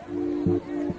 嗯。